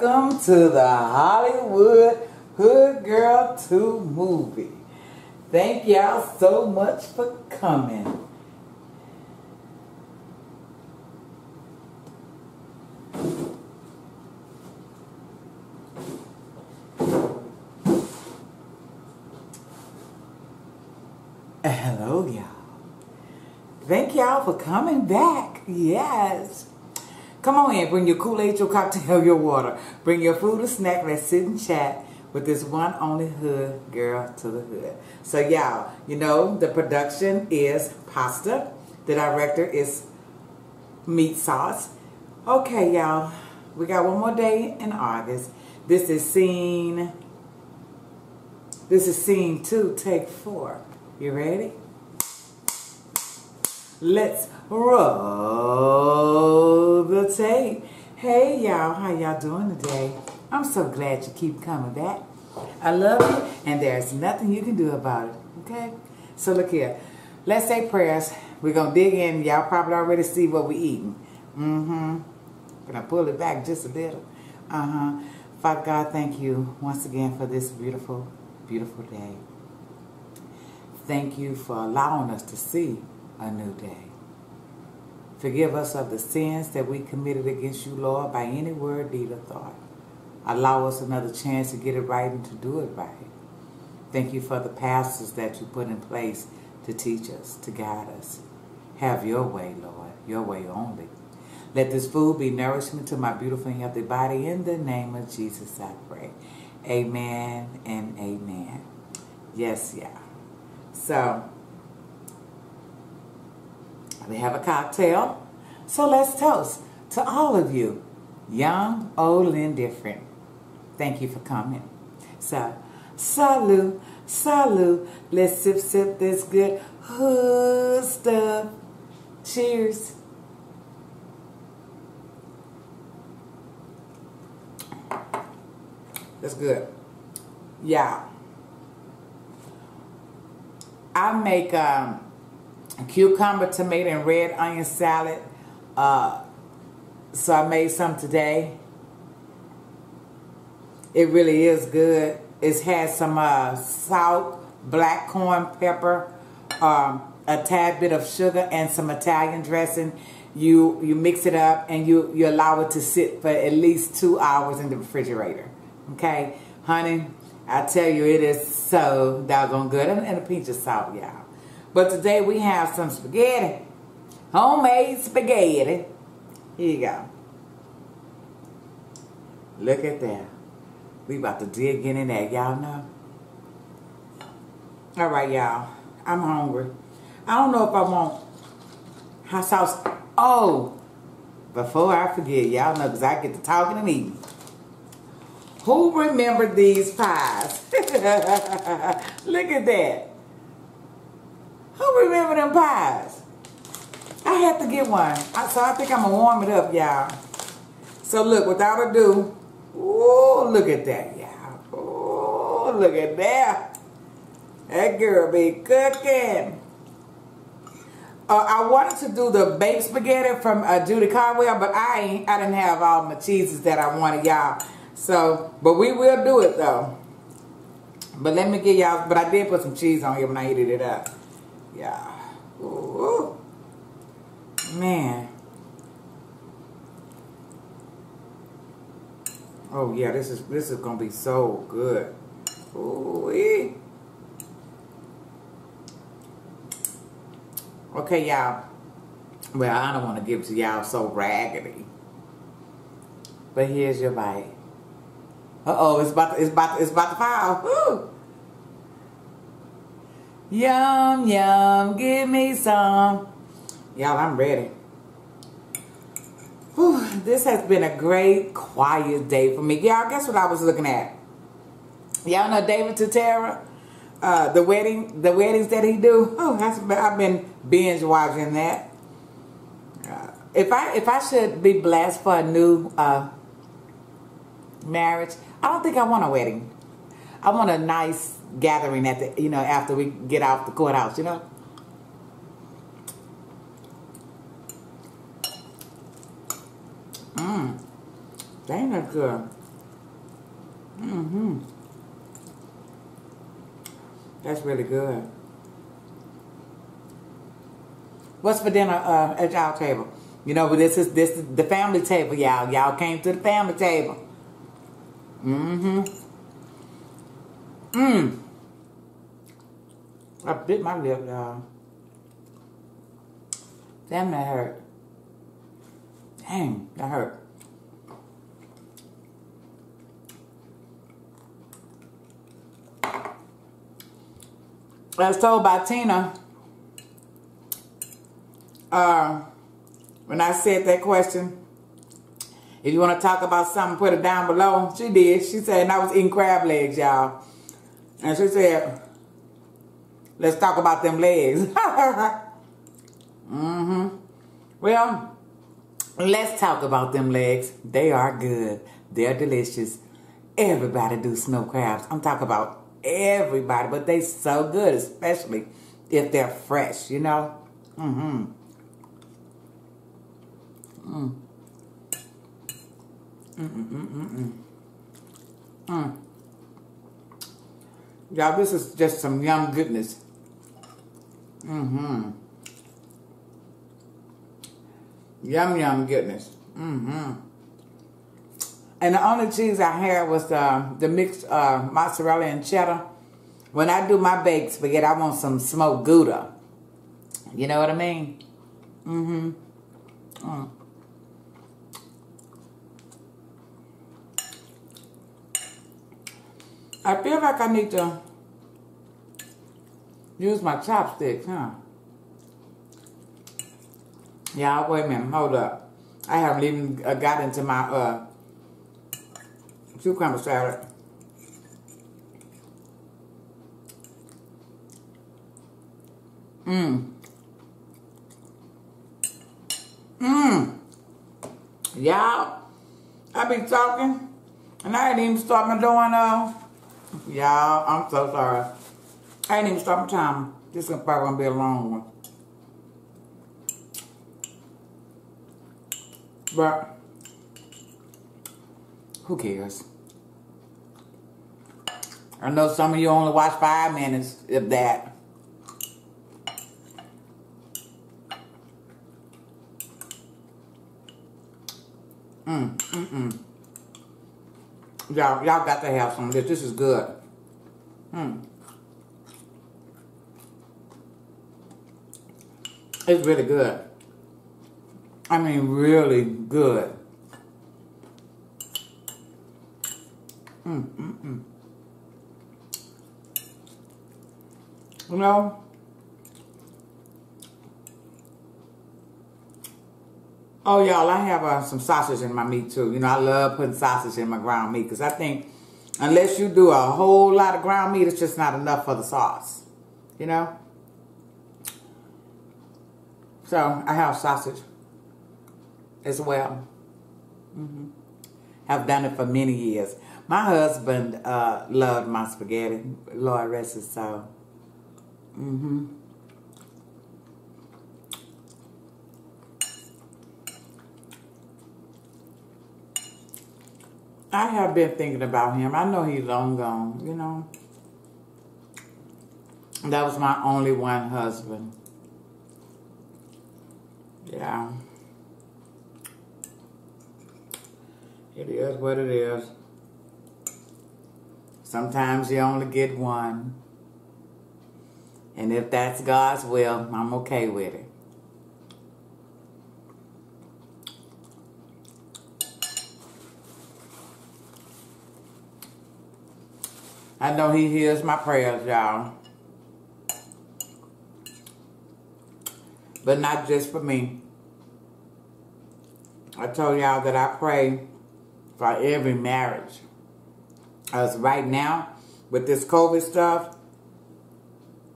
Welcome to the Hollywood Hood Girl 2 movie. Thank y'all so much for coming. Hello, y'all. Thank y'all for coming back. Yes. Come on in. Bring your Kool-Aid, your cocktail, your water. Bring your food or snack. Let's sit and chat with this one only hood girl to the hood. So y'all, you know, the production is pasta. The director is meat sauce. Okay, y'all. We got one more day in August. This is scene, this is scene two, take four. You ready? Let's roll the tape. Hey y'all, how y'all doing today? I'm so glad you keep coming back. I love you and there's nothing you can do about it, okay? So look here, let's say prayers. We're gonna dig in. Y'all probably already see what we're eating. Mm-hmm. Gonna pull it back just a little. Uh-huh. Father God, thank you once again for this beautiful, beautiful day. Thank you for allowing us to see a new day. Forgive us of the sins that we committed against you, Lord, by any word, deed, or thought. Allow us another chance to get it right and to do it right. Thank you for the pastors that you put in place to teach us, to guide us. Have your way, Lord, your way only. Let this food be nourishment to my beautiful and healthy body. In the name of Jesus, I pray. Amen and amen. Yes, yeah. So, have a cocktail. So let's toast to all of you, young, old, and different. Thank you for coming. So, salute, salute. Let's sip, sip this good hood stuff. Cheers. That's good. Yeah. I make um, cucumber, tomato, and red onion salad. Uh, so I made some today. It really is good. It has some uh, salt, black corn pepper, um, a tad bit of sugar, and some Italian dressing. You you mix it up and you, you allow it to sit for at least two hours in the refrigerator. Okay, honey, I tell you, it is so doggone good. And, and a pinch of salt, y'all. But today we have some spaghetti. Homemade spaghetti. Here you go. Look at that. We about to dig in that, y'all know. All right, y'all. I'm hungry. I don't know if I want hot sauce. Oh, before I forget, y'all know because I get to talking and eating. Who remembered these pies? Look at that. Who remember them pies? I had to get one. So I think I'm going to warm it up, y'all. So look, without ado, oh, look at that, y'all. Oh, look at that. That girl be cooking. Uh, I wanted to do the baked spaghetti from uh, Judy Caldwell, but I ain't, I didn't have all my cheeses that I wanted, y'all. So, but we will do it though. But let me get y'all, but I did put some cheese on here when I heated it up. Yeah. Ooh. Man. Oh yeah, this is this is gonna be so good. Ooh -wee. Okay, y'all. Well, I don't want to give to y'all so raggedy. But here's your bite. Uh oh, it's about to, it's about to, it's about to. Woo. Yum yum, give me some. Y'all, I'm ready. Whew, this has been a great quiet day for me. Y'all, guess what I was looking at? Y'all know David Tutera? Uh, the wedding, the weddings that he do. Oh, I've been binge watching that. Uh, if I if I should be blessed for a new uh, marriage, I don't think I want a wedding. I want a nice gathering at the you know after we get off the courthouse. You know. Mmm. That ain't that good. Mm-hmm. That's really good. What's for dinner uh, at y'all table? You know, but this is this is the family table, y'all. Y'all came to the family table. Mm-hmm. Mmm. I bit my lip, y'all. Damn, that hurt. Dang, that hurt. I was told by Tina, uh, when I said that question, if you want to talk about something, put it down below. She did. She said, I was eating crab legs, y'all. And she said, let's talk about them legs. mm-hmm. Well, let's talk about them legs. They are good. They're delicious. Everybody do snow crabs. I'm talking about everybody, but they so good, especially if they're fresh, you know? Mm-hmm. Mm. Mm-mm-mm-mm-mm. Mm. Y'all, this is just some yum goodness. Mm-hmm. Yum, yum goodness. Mm-hmm. And the only cheese I had was uh, the mixed uh, mozzarella and cheddar. When I do my baked spaghetti, I want some smoked Gouda. You know what I mean? Mm-hmm. Mm. I feel like I need to use my chopsticks, huh? Yeah, wait a minute, hold up. I haven't even uh, got into my uh, cucumber salad. Mmm. Mmm. Y'all, I be talking, and I ain't even start my doing, uh, y'all, I'm so sorry. I ain't even my time. This is probably gonna be a long one. But, who cares? I know some of you only watch five minutes of that. Mm, mm, mm. Y'all, y'all got to have some of this. This is good. Mm. It's really good. I mean, really good. Mm, mm, mm. You know? Oh, y'all, I have uh, some sausage in my meat, too. You know, I love putting sausage in my ground meat because I think unless you do a whole lot of ground meat, it's just not enough for the sauce. You know? So, I have sausage as well. Mm -hmm. Have done it for many years. My husband uh, loved my spaghetti. Lord rest his soul. Mm-hmm. I have been thinking about him. I know he's long gone, you know. That was my only one husband. Yeah. It is what it is. Sometimes you only get one. And if that's God's will, I'm okay with it. I know he hears my prayers, y'all. But not just for me. I told y'all that I pray for every marriage. As right now, with this COVID stuff,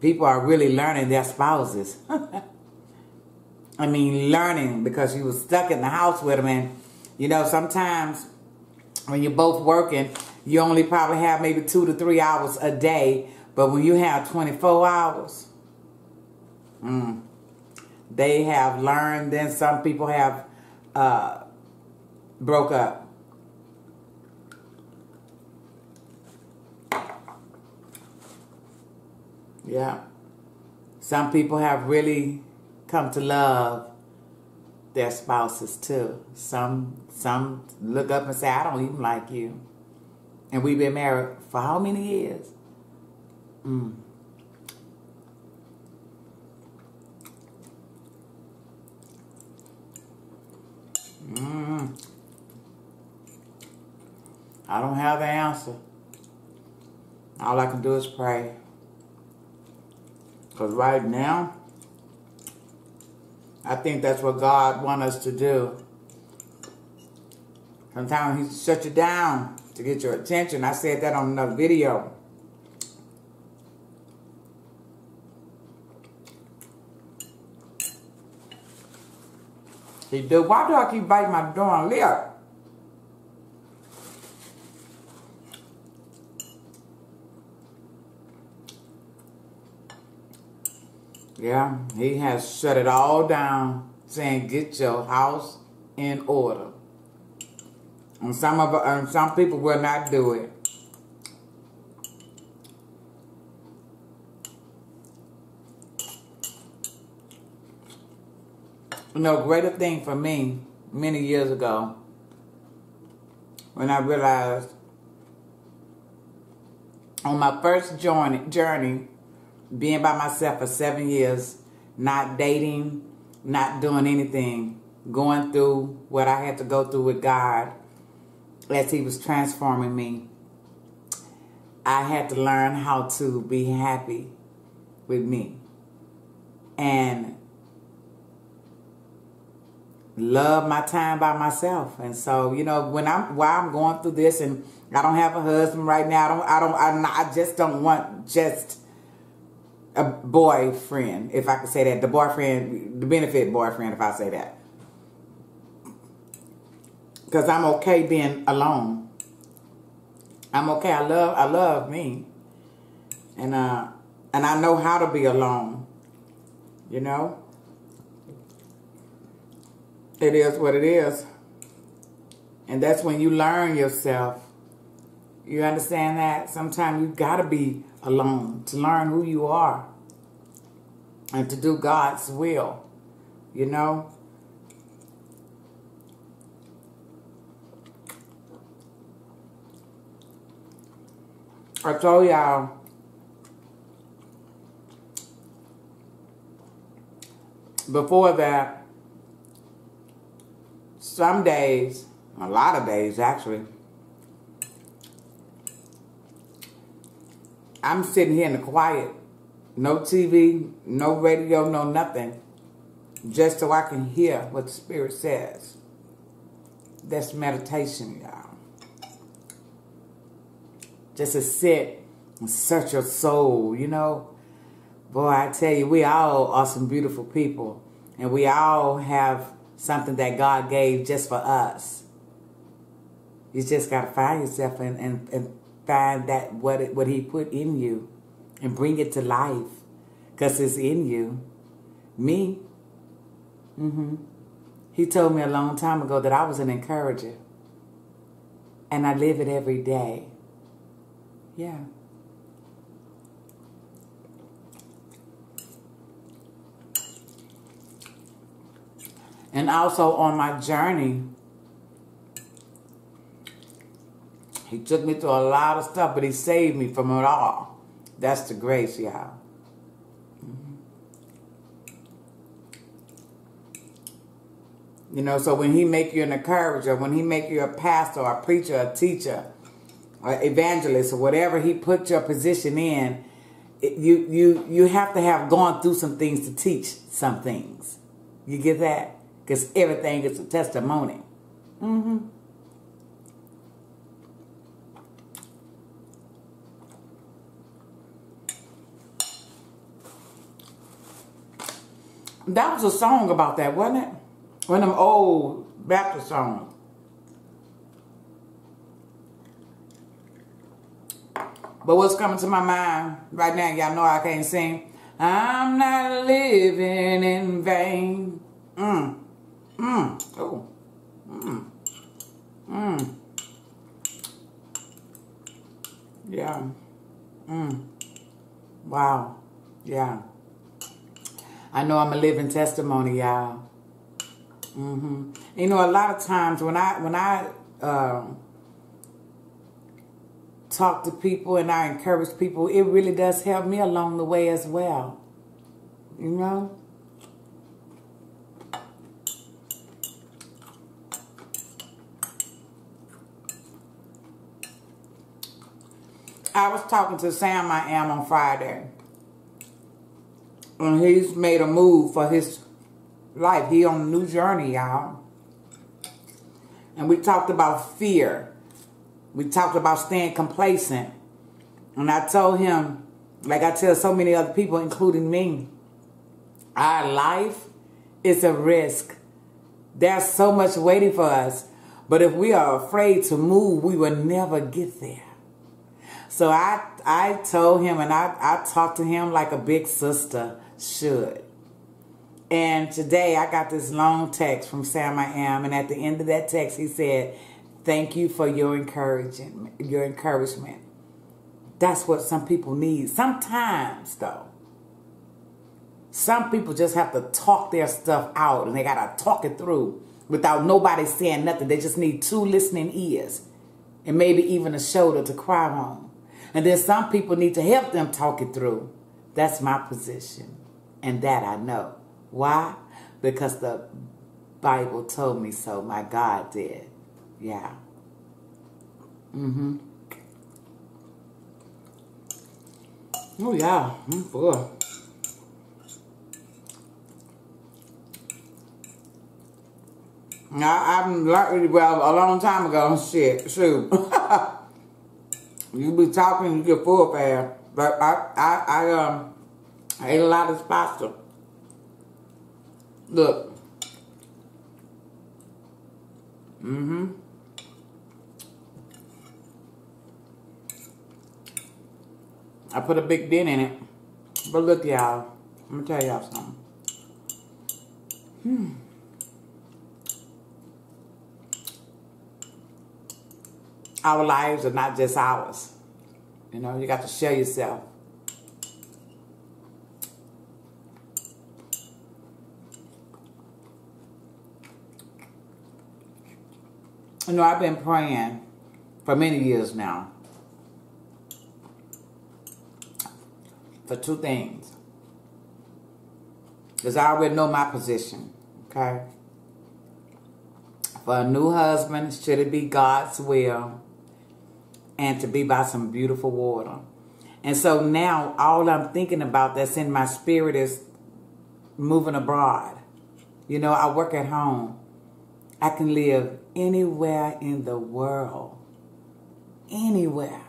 people are really learning their spouses. I mean, learning because you were stuck in the house with them. And, you know, sometimes when you're both working, you only probably have maybe two to three hours a day. But when you have 24 hours, mm, they have learned. Then some people have uh, broke up. Yeah. Some people have really come to love their spouses too. Some some look up and say, I don't even like you. And we've been married for how many years? Mm. Mm. I don't have the answer. All I can do is pray. Because right now, I think that's what God wants us to do. Sometimes He shut you down to get your attention. I said that on another video. He do. Why do I keep biting my darn lip? Yeah, he has shut it all down, saying, "Get your house in order." And some of uh, and some people will not do it. You know, greater thing for me many years ago when I realized on my first journey, journey being by myself for seven years, not dating, not doing anything, going through what I had to go through with God as He was transforming me. I had to learn how to be happy with me and love my time by myself. And so, you know, when I'm while I'm going through this and I don't have a husband right now, I don't I don't I, I just don't want just a boyfriend, if I could say that, the boyfriend, the benefit boyfriend, if I say that. Because I'm okay being alone. I'm okay. I love, I love me. And, uh, and I know how to be alone. You know? It is what it is. And that's when you learn yourself. You understand that? Sometimes you got to be alone to learn who you are and to do God's will, you know? I told y'all before that, some days, a lot of days actually, I'm sitting here in the quiet. No TV, no radio, no nothing. Just so I can hear what the Spirit says. That's meditation, y'all. Just to sit and search your soul, you know. Boy, I tell you, we all are some beautiful people. And we all have something that God gave just for us. You just got to find yourself and, and, and find that what it, what he put in you and bring it to life because it's in you. Me, mm-hmm. he told me a long time ago that I was an encourager. And I live it every day. Yeah. And also on my journey, He took me through a lot of stuff, but he saved me from it all. That's the grace, y'all. You know, so when he make you an encourager, when he make you a pastor, a preacher, a teacher, or evangelist, or whatever he put your position in, it, you you you have to have gone through some things to teach some things. You get that? Because everything is a testimony. Mm-hmm. That was a song about that, wasn't it? One of them old Baptist songs. But what's coming to my mind right now, y'all know I can't sing. I'm not living in vain. Mm. Mm. Oh. Mm. Mm. Yeah. Mm. Wow. Yeah. I know I'm a living testimony, y'all. Mm-hmm. You know, a lot of times when I when I uh, talk to people and I encourage people, it really does help me along the way as well. You know? I was talking to Sam I am on Friday. And he's made a move for his life. He on a new journey, y'all. And we talked about fear. We talked about staying complacent. And I told him, like I tell so many other people, including me, our life is a risk. There's so much waiting for us. But if we are afraid to move, we will never get there. So I I told him and I, I talked to him like a big sister should. And today I got this long text from Sam I Am. And at the end of that text, he said, thank you for your encouragement, your encouragement. That's what some people need. Sometimes, though, some people just have to talk their stuff out and they got to talk it through without nobody saying nothing. They just need two listening ears and maybe even a shoulder to cry on. And then some people need to help them talk it through. That's my position. And that I know. Why? Because the Bible told me so. My God did. Yeah. Mm-hmm. Oh, yeah. Mm, boy. I, I'm learned, well, a long time ago, shit, shoot. You be talking, you get full fast. But I, I, I, um, I ate a lot of pasta. Look. Mm-hmm. I put a big dent in it. But look, y'all. I'm going to tell y'all something. Hmm. our lives are not just ours. You know, you got to share yourself. You know, I've been praying for many years now for two things. Because I already know my position, okay? For a new husband, should it be God's will? and to be by some beautiful water. And so now all I'm thinking about that's in my spirit is moving abroad. You know, I work at home. I can live anywhere in the world. Anywhere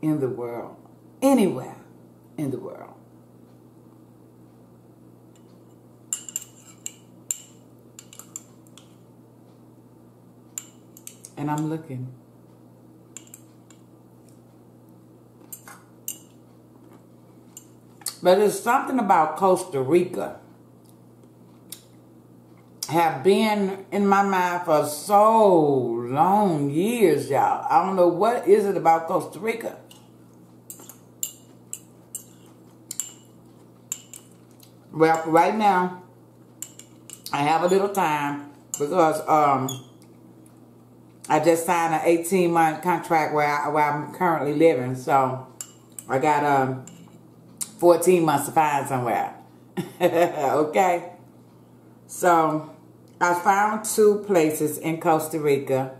in the world. Anywhere in the world. And I'm looking. But there's something about Costa Rica have been in my mind for so long years, y'all. I don't know what is it about Costa Rica. Well, right now, I have a little time because um, I just signed an 18-month contract where, I, where I'm currently living. So, I got um, 14 months to find somewhere. okay? So, I found two places in Costa Rica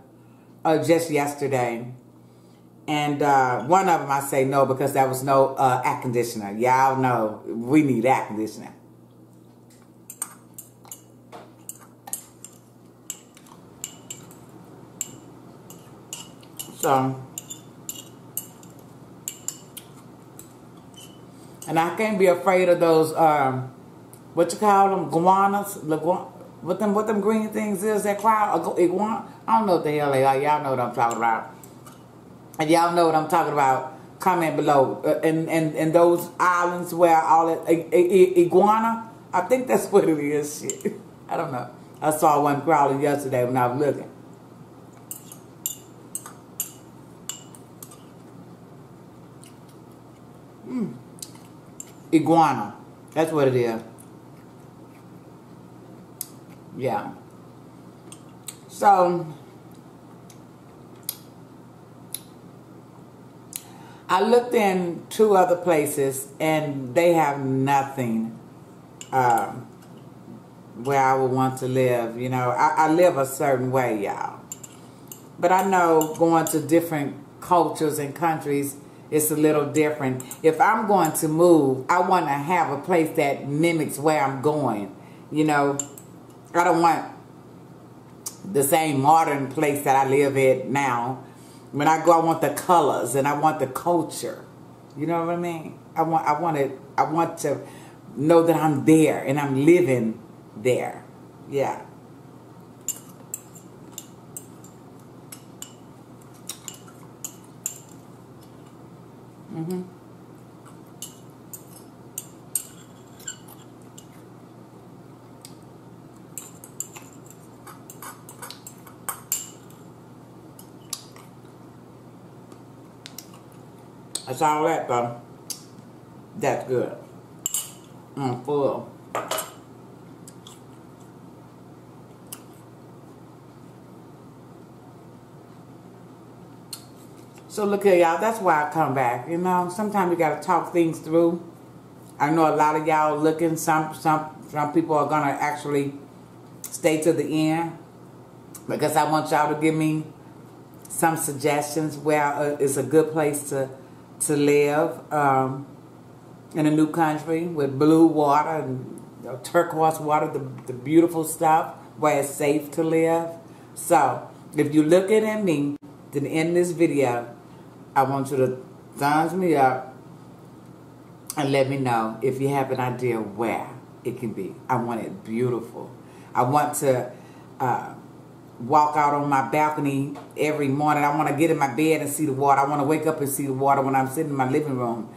uh, just yesterday. And uh, one of them I say no because there was no uh, air conditioner. Y'all know we need air conditioner. So, And I can't be afraid of those, um, what you call them, guanas, what them, what them green things is that crowd, iguana? I don't know what the hell they are. Y'all know what I'm talking about. And y'all know what I'm talking about. Comment below. Uh, and, and, and those islands where all it, iguana, I think that's what it is. Shit. I don't know. I saw one crawling yesterday when I was looking. Iguana. That's what it is. Yeah. So, I looked in two other places and they have nothing um, where I would want to live. You know, I, I live a certain way, y'all. But I know going to different cultures and countries, it's a little different. If I'm going to move, I want to have a place that mimics where I'm going. You know, I don't want the same modern place that I live in now. When I go, I want the colors and I want the culture. You know what I mean? I want, I want it. I want to know that I'm there and I'm living there. Yeah. Mm-hmm. That's all that though. That's good. I'm full. So look at y'all. That's why I come back. You know, sometimes you got to talk things through. I know a lot of y'all looking. Some some some people are gonna actually stay to the end because I want y'all to give me some suggestions where uh, is a good place to to live um, in a new country with blue water and you know, turquoise water, the, the beautiful stuff where it's safe to live. So if you're looking at me to the end this video, I want you to thumbs me up and let me know if you have an idea where it can be. I want it beautiful. I want to uh, walk out on my balcony every morning. I want to get in my bed and see the water. I want to wake up and see the water when I'm sitting in my living room.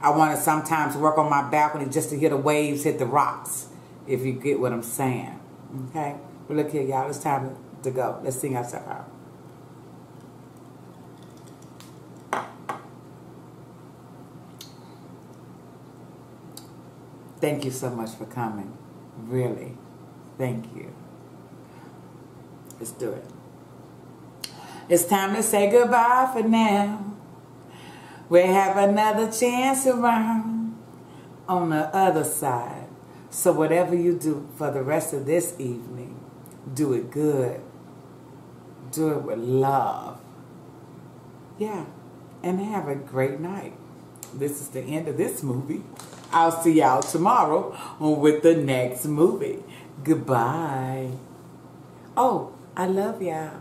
I want to sometimes work on my balcony just to hear the waves hit the rocks, if you get what I'm saying. Okay? But look here, y'all. It's time to go. Let's sing ourselves out. Thank you so much for coming. Really. Thank you. Let's do it. It's time to say goodbye for now. We'll have another chance around on the other side. So whatever you do for the rest of this evening, do it good. Do it with love. Yeah. And have a great night. This is the end of this movie. I'll see y'all tomorrow with the next movie. Goodbye. Oh, I love y'all.